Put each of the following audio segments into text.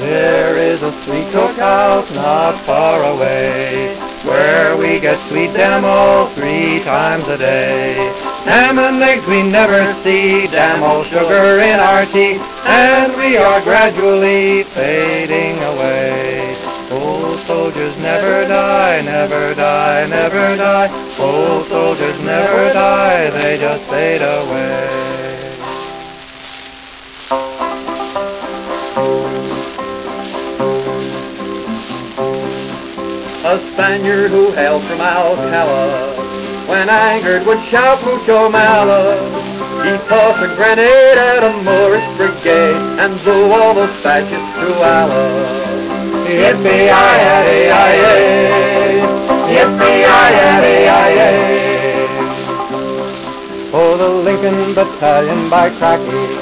a sweet cookhouse not far away, where we get sweet demo three times a day. Ham and eggs we never see, demo sugar in our tea, and we are gradually fading away. Old soldiers never die, never die, never die. Old soldiers never die, they just fade away. A Spaniard who hailed from Alcala, when angered would shout mucho mala. He tossed a grenade at a Moorish brigade and blew all the fascists to Allah. Yippee-yi-yi-yi-yi, yippee-yi-yi-yi-yi. Oh, the Lincoln Battalion by Cracky,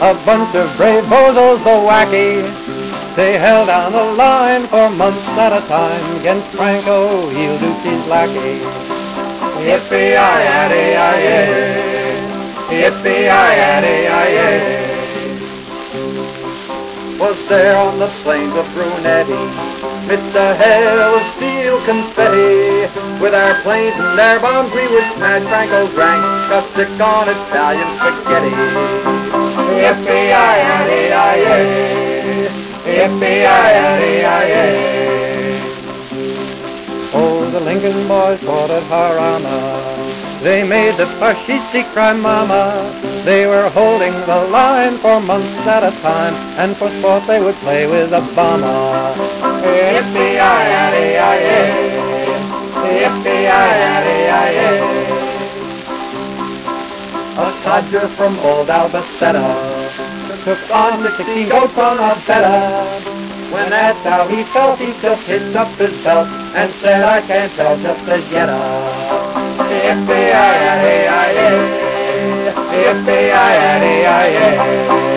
a bunch of brave bozos, the wacky. They held down the line for months at a time against Franco, Duce's lackey. Yippee-yi-yi-yi-yi, yippee-yi-yi-yi-yi. Was there on the plains of Brunete, midst a hail of steel confetti, with our planes and their bombs we would smash Franco's ranks, got sick on Italian spaghetti. Boys fought at Jarama. They made the fascisti cry mama. They were holding the line for months at a time, and for sport they would play with. Yippee-yi-yi-yi-yi. Yippee-yi-yi-yi-yi. A codger from old Albacete took on the 16 goats on a betta. When that's how he felt, he just hitched up his belt and said, I can't tell just as yet. Yippee-yi-yi-yi-yi, yippee-yi-yi-yi-yi.